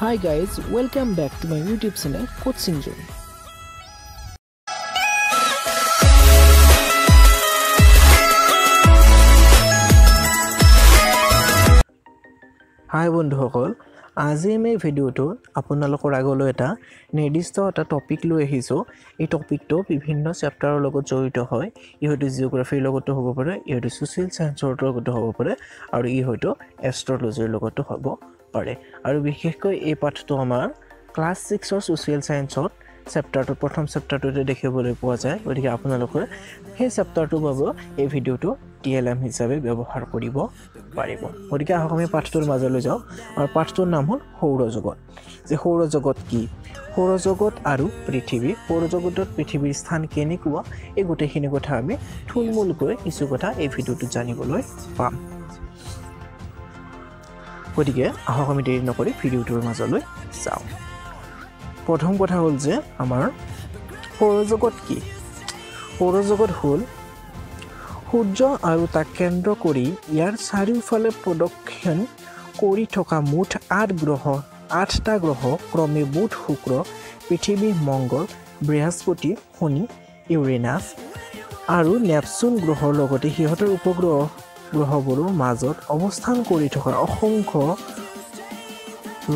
Hi guys, welcome back to my YouTube channel Coaching Zone. হাই বন্ধুসকল আজি আমি ভিডিঅ'টোত আপোনালোকৰ আগলৈ এটা নিৰ্দিষ্ট এটা টপিক লৈ আহিছোঁ। এই টপিকটো বিভিন্ন চেপ্টাৰৰ লগত জড়িত হয়। ই হয়তো জিঅ'গ্ৰাফীৰ লগতো হ'ব পাৰে ই হয়তো ছ'চিয়েল ছায়েন্সৰ লগতো হ'ব পাৰে আৰু ই হয়তো এষ্ট্ৰলজিৰ লগতো হ'ব। পাৰে। আৰু বিশেষকৈ এই পাঠটো আমাৰ ক্লাছ ছিক্সৰ ছ'চিয়েল ছায়েন্সত চেপ্টাৰটোত প্ৰথম চেপ্টাৰটোতে দেখিবলৈ পোৱা যায়। গতিকে আপোনালোকে সেই চেপ্টাৰটোৰ বাবে এই ভিডিঅ'টো টি এল এম হিচাপে ব্যৱহাৰ কৰিব পাৰিব। গতিকে আহক আমি পাঠটোৰ মাজলৈ যাওঁ। আৰু পাঠটোৰ নাম হ'ল সৌৰজগত। যে সৌৰজগত কি? সৌৰজগত আৰু পৃথিৱী। সৌৰজগতত পৃথিৱীৰ স্থান কেনেকুৱা? এই গোটেইখিনি কথা আমি থুলমূলকৈ কিছু কথা এই ভিডিঅ'টোত জানিবলৈ পাম। গতিকে আহক আমি দেৰি নকৰি ভিডিঅ'টোৰ মাজলৈ যাওঁ। প্ৰথম কথা হ'ল যে আমাৰ সৌৰজগত কি? সৌৰজগত হ'ল সূৰ্য আৰু তাক কেন্দ্ৰ কৰি ইয়াৰ চাৰিওফালে প্ৰদক্ষিণ কৰি থকা মুঠ আঠ গ্ৰহ আঠটা গ্ৰহ ক্ৰমে বুধ শুক্ৰ পৃথিৱী মংগল বৃহস্পতি শনি ইউৰেনাছ আৰু নেপচুন গ্ৰহৰ লগতে সিহঁতৰ উপগ্ৰহ গ্ৰহবোৰৰ মাজত অৱস্থান কৰি থকা অসংখ্য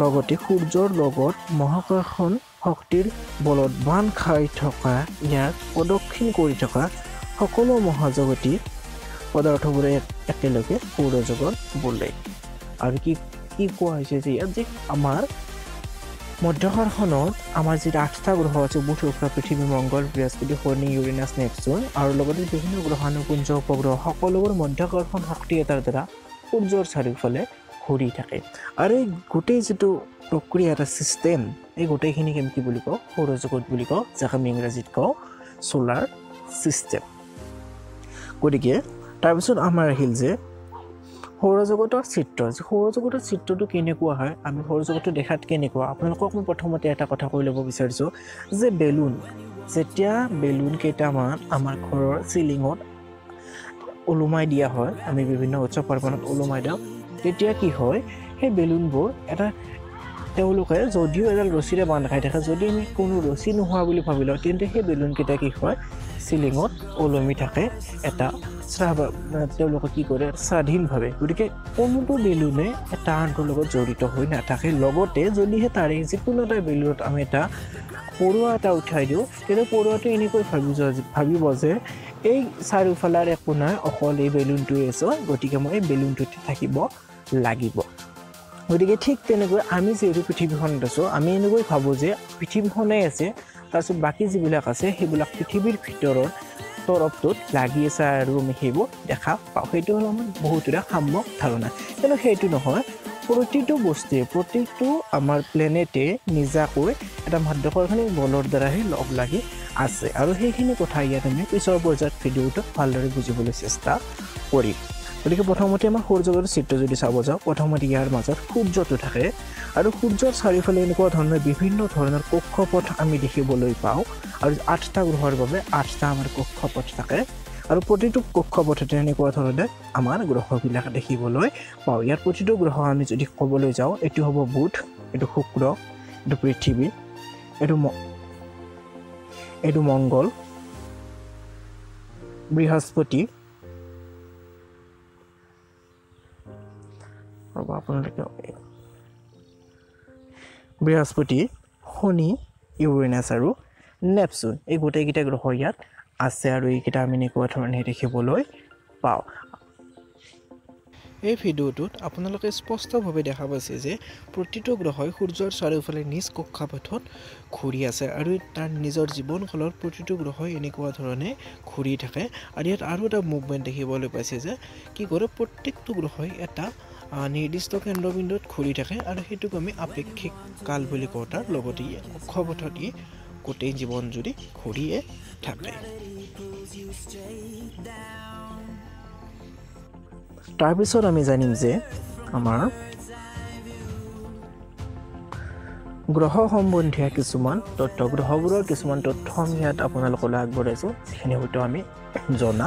লগতে সূৰ্যৰ লগত মহাকৰ্ষণ শক্তিৰ বলত বান্ধ খাই থকা ইয়াক প্ৰদক্ষিণ কৰি থকা সকলো মহাজগতী পদাৰ্থবোৰে একেলগে সৌৰজগত বোলে। আৰু কি কি কোৱা হৈছে যে ইয়াত যে আমাৰ মধ্যসাৰখনত আমাৰ যি আঠটা গ্ৰহ আছে বুধ শুক্ৰ পৃথিৱী মংগল বৃহস্পতি শনি ইউৰেনাছ নেপচুন আৰু লগতে বিভিন্ন গ্ৰহাণুপুঞ্জ উপগ্ৰহ সকলোবোৰ মধ্যাকৰ্ষণ শক্তি এটাৰ দ্বাৰা সূৰ্যৰ চাৰিওফালে ঘূৰি থাকে। আৰু এই গোটেই যিটো প্ৰক্ৰিয়া এটা ছিষ্টেম এই গোটেইখিনিক আমি কি বুলি কওঁ? সৌৰজগত বুলি কওঁ যাক আমি ইংৰাজীত কওঁ চ'লাৰ ছিষ্টেম গতিকে তাৰপিছত আমাৰ আহিল যে সৌৰজগতৰ চিত্ৰ যে সৌৰজগতৰ চিত্ৰটো কেনেকুৱা হয় আমি সৌৰজগতটো দেখাত কেনেকুৱা? আপোনালোকক মই প্ৰথমতে এটা কথা কৈ ল'ব বিচাৰিছোঁ যে বেলুন যেতিয়া বেলুন কেইটামান আমাৰ ঘৰৰ চিলিঙত ওলোমাই দিয়া হয় আমি বিভিন্ন উৎসৱ পাৰ্বণত ওলোমাই দিওঁ তেতিয়া কি হয় সেই বেলুনবোৰ এটা তেওঁলোকে যদিও এডাল ৰছীৰে বান্ধ খাই থাকে যদি আমি কোনো ৰছী নোহোৱা বুলি ভাবি লওঁ তেন্তে সেই বেলুনকেইটা কি হয়? চিলিঙত ওলমি থাকে এটা তেওঁলোকে কি কৰে? স্বাধীনভাৱে। গতিকে কোনোটো বেলুনে এটা আনটোৰ লগত জড়িত হৈ নাথাকে। লগতে যদিহে তাৰে যিকোনো এটা বেলুনত আমি এটা পৰুৱা এটা উঠাই দিওঁ তেতিয়া পৰুৱাটোৱে এনেকৈ ভাবি ভাবিব যে এই চাৰিওফালৰ একো নাই অকল এই বেলুনটোৱে আছে। গতিকে মই এই বেলুনটোতে থাকিব লাগিব। গতিকে ঠিক তেনেকৈ আমি যিহেতু পৃথিৱীখনত আছোঁ আমি এনেকৈ ভাবোঁ যে পৃথিৱীখনেই আছে তাৰপিছত বাকী যিবিলাক আছে সেইবিলাক পৃথিৱীৰ ভিতৰত তৰফটোত লাগি আছে আৰু আমি সেইবোৰ দেখা পাওঁ। সেইটো হ'ল আমাৰ বহুতোৰে সাম্যক ধাৰণা। কিন্তু সেইটো নহয় প্ৰতিটো বস্তুৱে প্ৰতিটো আমাৰ প্লেনেটে নিজাকৈ এটা মাধ্যকৰখিনি বলৰ দ্বাৰাহে লগ লাগি আছে। আৰু সেইখিনি কথা ইয়াত আমি পিছৰ পৰ্যায়ত ভিডিঅ'টো ভালদৰে বুজিবলৈ চেষ্টা কৰিম। গতিকে প্ৰথমতে আমাৰ সৌৰজগতৰ চিত্ৰ যদি চাব যাওঁ প্ৰথমতে ইয়াৰ মাজত সূৰ্যটো থাকে আৰু সূৰ্যৰ চাৰিওফালে এনেকুৱা ধৰণৰ বিভিন্ন ধৰণৰ কক্ষপথ আমি দেখিবলৈ পাওঁ আৰু আঠটা গ্ৰহৰ বাবে আঠটা আমাৰ কক্ষপথ থাকে আৰু প্ৰতিটো কক্ষপথতে এনেকুৱা ধৰণে আমাৰ গ্ৰহবিলাক দেখিবলৈ পাওঁ। ইয়াৰ প্ৰতিটো গ্ৰহ আমি যদি ক'বলৈ যাওঁ এইটো হ'ব বুধ এইটো শুক্ৰ এইটো পৃথিৱী এইটো এইটো মংগল বৃহস্পতি ৰ'ব আপোনালোকে বৃহস্পতি শনি ইউৰেনাছ আৰু নেপচুন। এই গোটেইকেইটা গ্ৰহ ইয়াত আছে আৰু এইকেইটা আমি এনেকুৱা ধৰণে দেখিবলৈ পাওঁ। এই ভিডিঅ'টোত আপোনালোকে স্পষ্টভাৱে দেখা পাইছে যে প্ৰতিটো গ্ৰহই সূৰ্যৰ চাৰিওফালে নিজ কক্ষাপথত ঘূৰি আছে আৰু তাৰ নিজৰ জীৱনকালত প্ৰতিটো গ্ৰহই এনেকুৱা ধৰণে ঘূৰি থাকে। আৰু ইয়াত আৰু এটা মুভমেণ্ট দেখিবলৈ পাইছে যে কি কৰে প্ৰত্যেকটো গ্ৰহই এটা নিৰ্দিষ্ট কেন্দ্ৰবিন্দুত ঘূৰি থাকে আৰু সেইটোক আমি আপেক্ষিক কাল বুলি কওঁ। তাৰ লগতে ই কক্ষপথত ই গোটেই জীৱন জুৰি ঘূৰিয়ে থাকে। তাৰপিছত আমি জানিম যে আমাৰ গ্ৰহ সম্বন্ধীয় কিছুমান তথ্য গ্ৰহবোৰৰ কিছুমান তথ্য আমি ইয়াত আপোনালোকলৈ আগবঢ়াইছোঁ যিখিনি হয়তো আমি জনা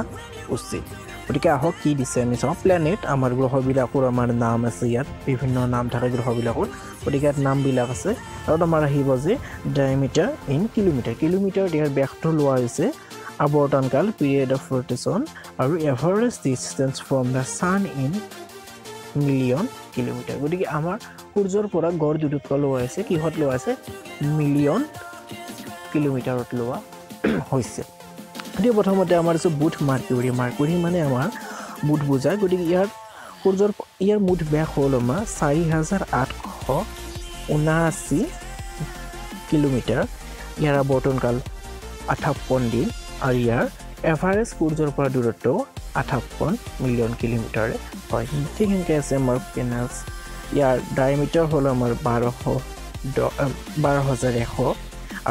উচিত। গতিকে আহক কি দিছে আমি চাওঁ প্লেনেট আমাৰ গ্ৰহবিলাকৰ আমাৰ নাম আছে ইয়াত বিভিন্ন নাম থাকে গ্ৰহবিলাকৰ। গতিকে ইয়াত নামবিলাক আছে। আৰু আমাৰ আহিব যে ডায়মিটাৰ ইন কিলোমিটাৰ কিলোমিটাৰ ইয়াৰ ব্যাসটো লোৱা হৈছে আৱৰ্তনকাল পিৰিয়ড অফ ৰটেশ্যন আৰু average distance from the sun in million kilometre গতিকে আমাৰ সূৰ্যৰ পৰা গড় দূৰত্ব লোৱা হৈছে। কিহত লোৱা আছে মিলিয়ন কিলোমিটাৰত লোৱা হৈছে। গতিকে প্ৰথমতে আমাৰ আছে বুধ মাৰ্কুৰী মাৰ্কুৰী মানে আমাৰ বুধ বুজায়। গতিকে ইয়াৰ সূৰ্যৰ ইয়াৰ মুঠ ব্যাস হ'ল আমাৰ চাৰি হাজাৰ আঠশ ঊনাশী কিলোমিটাৰ। ইয়াৰ আৱৰ্তনকাল আঠাৱন্ন দিন আৰু ইয়াৰ এভাৰেজ সূৰ্যৰ পৰা দূৰত্ব আঠাৱন্ন মিলিয়ন কিলোমিটাৰে হয়। ঠিক সেনেকৈ আছে আমাৰ পেনাছ ইয়াৰ ডায়মিটাৰ হ'ল আমাৰ বাৰশ বাৰ হাজাৰ এশ।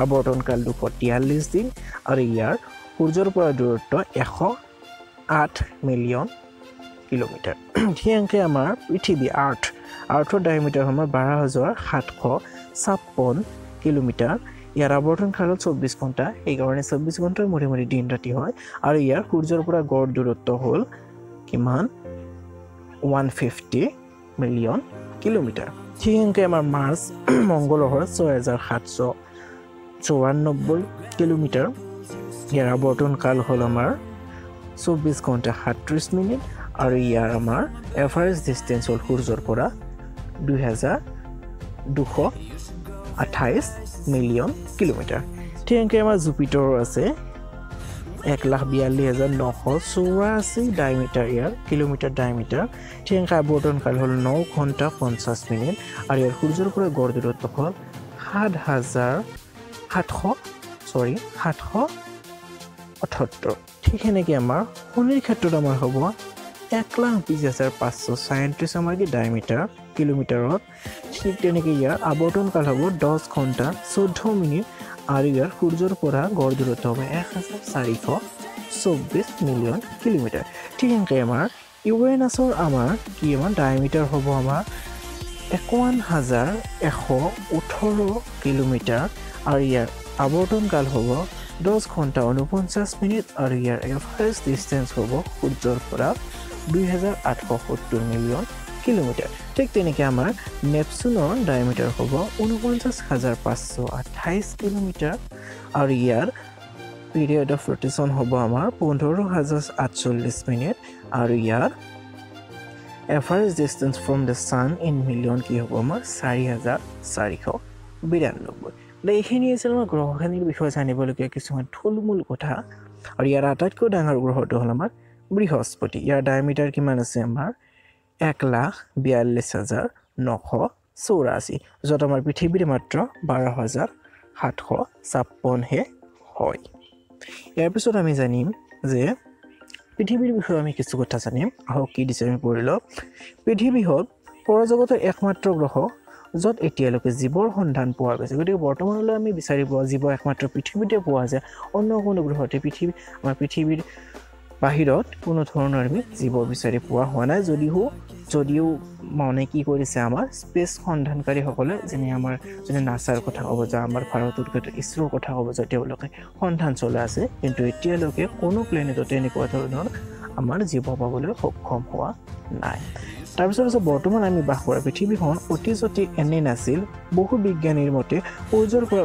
আৱৰ্তনকাল দুশ তিয়াল্লিছ দিন আৰু ইয়াৰ সূৰ্যৰ পৰা দূৰত্ব এশ আঠ মিলিয়ন কিলোমিটাৰ। ঠিক আমাৰ পৃথিৱী আৰ্থ। আৰ্থৰ ডায়মিটাৰ আমাৰ বাৰ হাজাৰ সাতশ ছাপন্ন কিলোমিটাৰ। ইয়াৰ আৱৰ্তন কালত চৌব্বিছ ঘণ্টা সেইকাৰণে চৌব্বিছ ঘণ্টাৰ মূৰে মূৰে দিন ৰাতি হয়। আৰু ইয়াৰ সূৰ্যৰ পৰা গড় দূৰত্ব হ'ল কিমান? One fifty million kilometre. এনেকৈ আমাৰ মাৰ্চ মংগলহৰ ছয় হাজাৰ সাতশ চৌৰান্নব্বৈ কিলোমিটাৰ। ইয়াৰ আৱৰ্তন কাল হ'ল আমাৰ চৌব্বিছ ঘণ্টা সাতত্ৰিছ মিনিট আৰু ইয়াৰ আমাৰ এভাৰেজ ডিষ্টেঞ্চ হ'ল সূৰ্যৰ পৰা দুহেজাৰ দুশ আঠাইছ মিলিয়ন কিলোমিটাৰ। ঠিক এনেকৈ আমাৰ জুপিটৰো আছে এক লাখ বিয়াল্লিছ হাজাৰ নশ চৌৰাশী ডায়মিটাৰ ইয়াৰ কিলোমিটাৰ ডায়মিটাৰ ঠিক এনেকৈ আৱৰ্তন কাল হ'ল ন ঘণ্টা পঞ্চাছ মিনিট আৰু ইয়াৰ সূৰ্যৰ পৰা গড় দূৰত্ব হ'ল সাত হাজাৰ সাতশ চৰি সাতশ অঠসত্তৰ ঠিক সেনেকৈ আমাৰ শনিৰ ক্ষেত্ৰত আমাৰ হ'ব এক লাখ বিছ হাজাৰ পাঁচশ ছয়ত্ৰিছ আমাৰ কি ডায়মিটাৰ কিলোমিটাৰত ঠিক তেনেকৈ ইয়াৰ আৱৰ্তন কাল হ'ব দহ ঘণ্টা চৈধ্য মিনিট আৰু ইয়াৰ সূৰ্যৰ পৰা গড় দূৰত্ব হ'ব এক হাজাৰ চাৰিশ চৌব্বিছ মিলিয়ন কিলোমিটাৰ। ঠিক এনেকৈ আমাৰ ইউৰেনাছৰ আমাৰ কি আমাৰ ডায়মিটাৰ হ'ব আমাৰ একাৱন্ন হাজাৰ এশ ওঠৰ কিলোমিটাৰ আৰু ইয়াৰ আৱৰ্তন কাল হ'ব দহ ঘণ্টা ঊনপঞ্চাছ মিনিট আৰু ইয়াৰ এভাৰেজ ডিষ্টেঞ্চ হ'ব সূৰ্যৰ পৰা দুই হাজাৰ আঠশ সত্তৰ মিলিয়ন কিলোমিটাৰ। ঠিক তেনেকৈ আমাৰ নেপচুনৰ ডায়মিটাৰ হ'ব ঊনপঞ্চাছ হাজাৰ পাঁচশ আঠাইছ কিলোমিটাৰ আৰু ইয়াৰ পিৰিয়ড অফ ৰটেশ্যন হ'ব আমাৰ পোন্ধৰ হাজাৰ আঠচল্লিছ মিনিট আৰু ইয়াৰ average distance from the sun in million কি হ'ব আমাৰ চাৰি হাজাৰ চাৰিশ বিৰান্নব্বৈ। এইখিনি আছিল আমাৰ গ্ৰহখিনিৰ বিষয়ে জানিবলগীয়া কিছুমান থুলমূল কথা। আৰু ইয়াৰ আটাইতকৈ ডাঙৰ গ্ৰহটো হ'ল আমাৰ বৃহস্পতি। ইয়াৰ ডায়মিটাৰ কিমান আছে আমাৰ? এক লাখ বিয়াল্লিছ হাজাৰ নশ চৌৰাশী য'ত আমাৰ পৃথিৱীৰ মাত্ৰ বাৰ হাজাৰ সাতশ ছাপন্নহে হয়। ইয়াৰ পিছত আমি জানিম যে পৃথিৱীৰ বিষয়ে আমি কিছু কথা জানিম। আহক কি দিছে আমি পঢ়ি লওক পৃথিৱী হ'ল সৌৰজগতৰ একমাত্ৰ গ্ৰহ। য'ত এতিয়ালৈকে জীৱৰ সন্ধান পোৱা গৈছে। গতিকে বৰ্তমানলৈ আমি বিচাৰি পোৱা জীৱ একমাত্ৰ পৃথিৱীতে পোৱা যায় অন্য কোনো গ্ৰহতে পৃথিৱী আমাৰ পৃথিৱীৰ বাহিৰত কোনো ধৰণৰ আমি জীৱ বিচাৰি পোৱা হোৱা নাই। যদিও যদিও মানে কি কৰিছে আমাৰ স্পেচ সন্ধানকাৰীসকলে যেনে আমাৰ যেনে নাছাৰ কথা ক'ব যায় আমাৰ ভাৰতৰ ইছৰোৰ কথা ক'ব যায় তেওঁলোকে সন্ধান চলাই আছে। কিন্তু এতিয়ালৈকে কোনো প্লেনেটতে এনেকুৱা ধৰণৰ আমাৰ জীৱ পাবলৈ সক্ষম হোৱা নাই। তাৰপিছত আছে বৰ্তমান আমি বাস কৰা পৃথিৱীখন অতি যতি এনে নাছিল বহু বিজ্ঞানীৰ মতে সূৰ্যৰ পৰা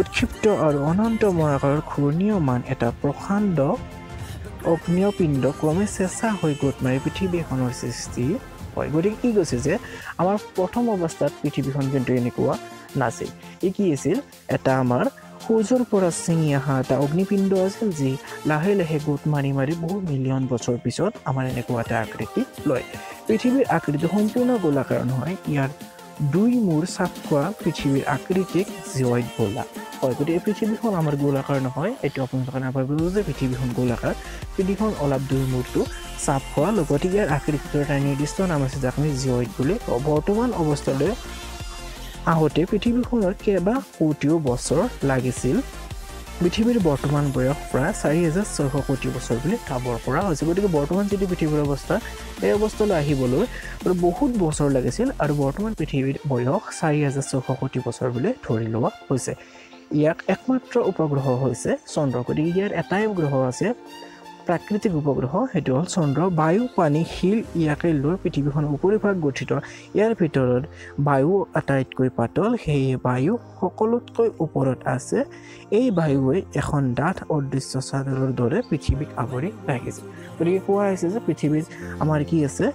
উৎক্ষিপ্ত আৰু অনন্ত মহাকাৰৰ ঘূৰ্ণীয়মান এটা প্ৰকাণ্ড অগ্নিয় পিণ্ড ক্ৰমে চেঁচা হৈ গোট মাৰি পৃথিৱীখনৰ সৃষ্টি হয়। গতিকে কি কৈছে যে আমাৰ প্ৰথম অৱস্থাত পৃথিৱীখন কিন্তু এনেকুৱা নাছিল। ই কি আছিল? এটা আমাৰ সূৰ্যৰ পৰা ছিঙি অহা এটা অগ্নিপিণ্ড আছিল যি লাহে লাহে গোট মাৰি মাৰি বহু মিলিয়ন বছৰ পিছত আমাৰ এনেকুৱা এটা আকৃতি লয়। পৃথিৱীৰ আকৃতি সম্পূৰ্ণ গোলাকাৰ নহয় ইয়াৰ দুই মূৰ চাপ খোৱা পৃথিৱীৰ আকৃতিক জিয়ইড বোলা। হয় গতিকে পৃথিৱীখন আমাৰ গোলাকাৰ নহয় এইটো আপোনালোকে নাভাবিব যে পৃথিৱীখন গোলাকাৰ। পৃথিৱীখন অলপ দুই মূৰটো চাপ খোৱা লগতে ইয়াৰ আকৃতিটোৰ এটা নিৰ্দিষ্ট নাম আছে যাক আমি জিয়ইড বুলি কওঁ। বৰ্তমান অৱস্থালৈ আহোঁতে পৃথিৱীখনৰ কেইবা কোটিও বছৰ লাগিছিল। পৃথিৱীৰ বৰ্তমান বয়স প্ৰায় চাৰি হাজাৰ ছয়শ কোটি বছৰ বুলি খাবৰ পৰা হৈছে। গতিকে বৰ্তমান যিটো পৃথিৱীৰ অৱস্থা এই অৱস্থালৈ আহিবলৈ বহুত বছৰ লাগিছিল আৰু বৰ্তমান পৃথিৱীৰ বয়স চাৰি হাজাৰ ছয়শ কোটি বছৰ বুলি ধৰি লোৱা হৈছে। ইয়াক একমাত্ৰ উপগ্ৰহ হৈছে চন্দ্ৰ। গতিকে ইয়াৰ এটাই গ্ৰহ আছে প্ৰাকৃতিক উপগ্ৰহ সেইটো হ'ল চন্দ্ৰ বায়ু পানী শিল ইয়াকে লৈ পৃথিৱীখনৰ উপৰিভাগ গঠিত। ইয়াৰ ভিতৰত বায়ু আটাইতকৈ পাতল সেয়ে বায়ু সকলোতকৈ ওপৰত আছে। এই বায়ুৱে এখন ডাঠ অদৃশ্য চাদৰৰ দৰে পৃথিৱীক আৱৰি ৰাখিছে। গতিকে কোৱা হৈছে যে পৃথিৱীত আমাৰ কি আছে?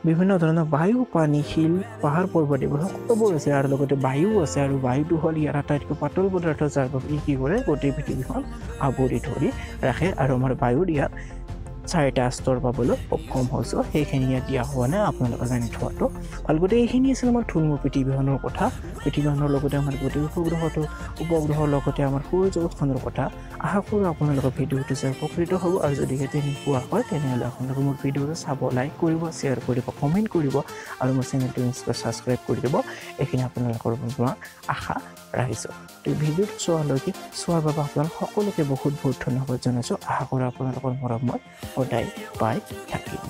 বিভিন্ন ধৰণৰ বায়ু পানী শিল পাহাৰ পৰ্বত এইবোৰ সকলোবোৰ আছে আৰু লগতে বায়ু আছে আৰু বায়ুটো হ'ল ইয়াৰ আটাইতকৈ পাতল পদাৰ্থ যাৰ বাবে ই কি কৰে গোটেই পৃথিৱীখন আৱৰি ধৰি ৰাখে আৰু আমাৰ বায়ুৰ ইয়াত চাৰিটা স্তৰ পাবলৈ সক্ষম হৈছোঁ সেইখিনি ইয়াত দিয়া হোৱা নাই আপোনালোকে জানি থোৱাটো ভাল গতিকে এইখিনি আছিল আমাৰ থুলমূল পৃথিৱীখনৰ কথা পৃথিৱীখনৰ লগতে আমাৰ গোটেই উপগ্ৰহটো উপগ্ৰহৰ লগতে আমাৰ সৌৰজগতখনৰ কথা আশা কৰোঁ আপোনালোকৰ ভিডিঅ'টো চাই উপকৃত হ'ব আৰু যদিহে তেনেকুৱা হয় তেনেহ'লে আপোনালোকে মোৰ ভিডিঅ'টো চাব লাইক কৰিব শ্বেয়াৰ কৰিব কমেণ্ট কৰিব আৰু মোৰ চেনেলটো নিশ্চয় ছাবস্ক্ৰাইব কৰি দিব এইখিনি আপোনালোকৰ আশা ৰাখিছোঁ। তো ভিডিঅ'টো চোৱালৈকে চোৱাৰ বাবে আপোনালোক সকলোকে বহুত বহুত ধন্যবাদ জনাইছোঁ। আশা কৰোঁ আপোনালোকৰ মৰম মই সদায় পাই থাকিম।